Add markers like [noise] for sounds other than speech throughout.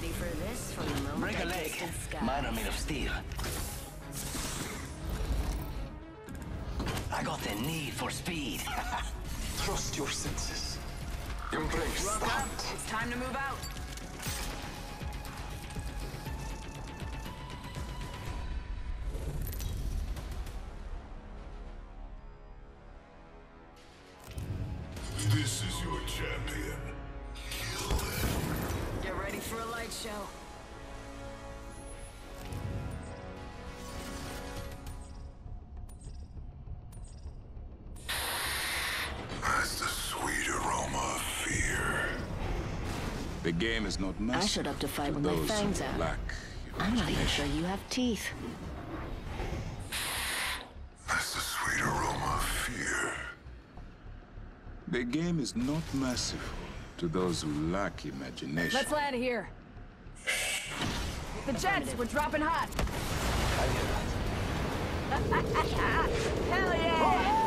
ready for this from the moment Break a leg. Mine are made of steel. I got the need for speed. [laughs] Trust your senses. Embrace Rook the up. hunt. It's time to move out. This is your champion. Get ready for a light show. That's the sweet aroma of fear. The game is not I mercy showed up to fight with my fangs out. lack I'm not even sure you have teeth. That's the sweet aroma of fear. The game is not merciful to those who lack imagination. Let's land here. The jets, we're dropping hot. [laughs] Hell yeah!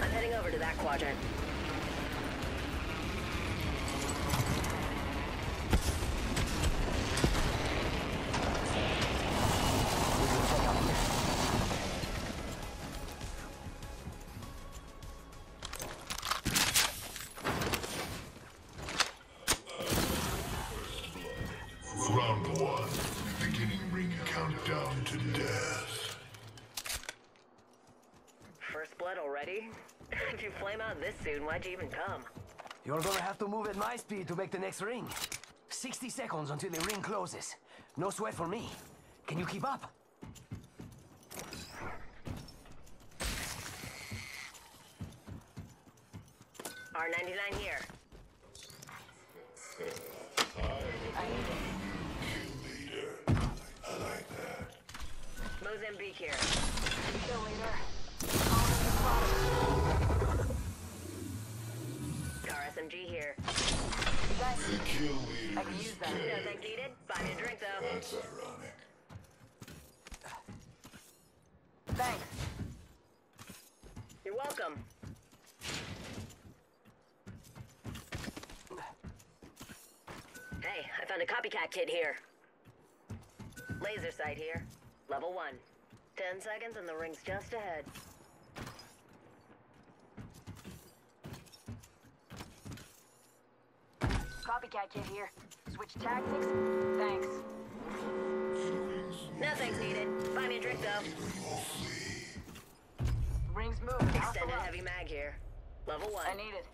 I'm heading over to that quadrant. Flame out this soon, why'd you even come? You're gonna have to move at my speed to make the next ring. 60 seconds until the ring closes. No sweat for me. Can you keep up? R99 here. I need it. Kill leader. I like that. Mozambique here. RSMG here. The kill leader I can use that. No thanks needed. Buy me a drink though. That's ironic. Thanks. You're welcome. Hey, I found a copycat kit here. Laser sight here. Level one. Ten seconds and the ring's just ahead. Copycat kit here. Switch tactics. Thanks. No thanks needed. Buy me a drink though. Rings move. Hustle Extended up. heavy mag here. Level one. I need it.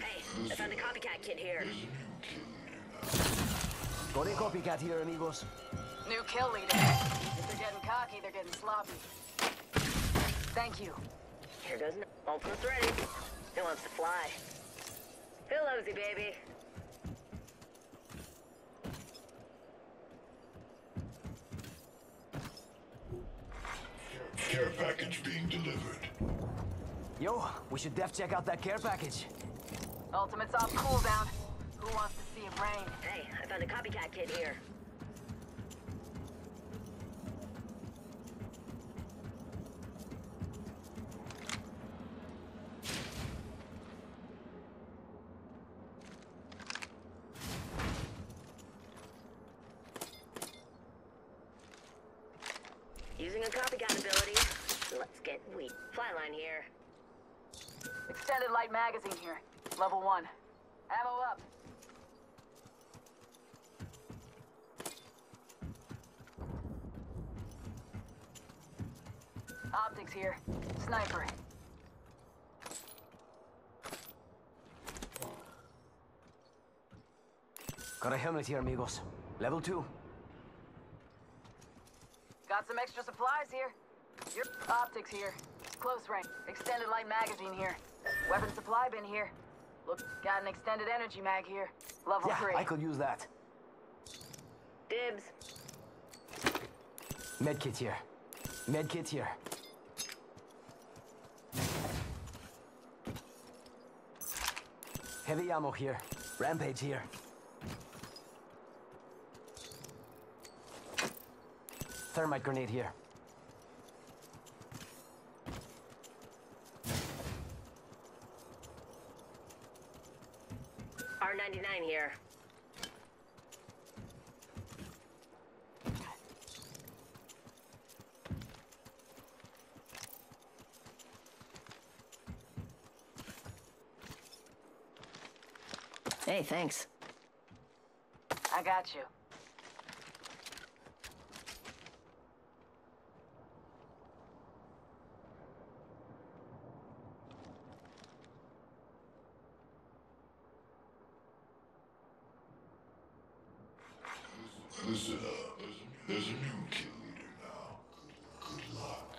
Hey, I found a copycat kit here. Got a copycat here, amigos. New kill leader. If they're getting cocky, they're getting sloppy. Thank you. Here goes. n- Ultimate's ready. Who wants to fly? Hello, Z baby. Care package being delivered. Yo, we should def check out that care package. Ultimate's off cooldown. Who wants to see it rain? Hey, I found a copycat kit here. Using a copycat ability. Let's get weak. Flyline here. Extended light magazine here. Level one. Ammo up. Optics here. Sniper. Got a helmet here, amigos. Level two. Got some extra supplies here. Your optics here. Close range. Extended light magazine here. Weapon supply bin here. Look, got an extended energy mag here. Level Yeah, three. I could use that. Dibs. Medkit here. Medkit here. Heavy ammo here. Rampage here. Thermite grenade here. R99 here. Hey, thanks. I got you. Listen up. There's a new kill leader now. Good, good luck.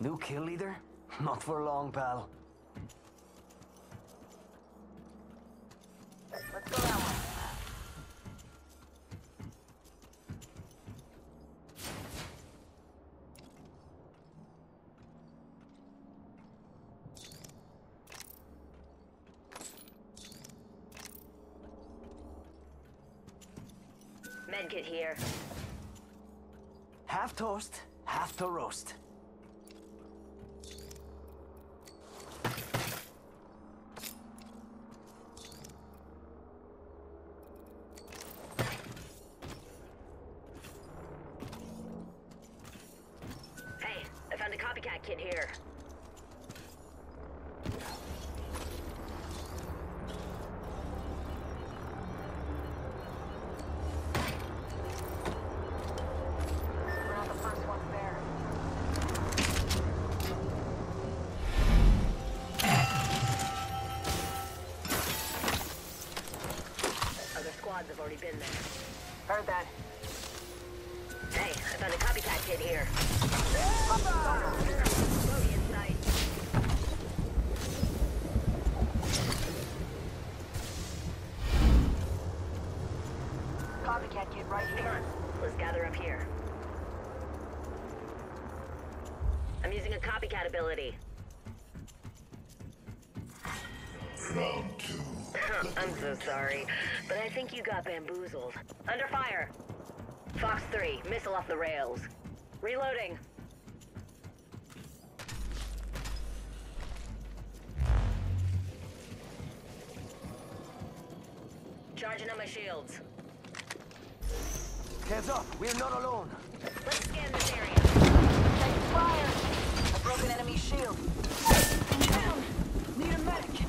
New kill leader? Not for long, pal. Medkit here. Half toast, half to roast. Hey, I found a copycat kit here. Heard that. Hey, I found a copycat kit here. Copycat kit right here. let's gather up here. I'm using a copycat ability. Round two. I'm so sorry, but I think you got bamboozled. Under fire. Fox 3, missile off the rails. Reloading. Charging on my shields. Heads up, we're not alone. Let's scan this area. Take fire! A broken enemy shield. Down! Need a medic!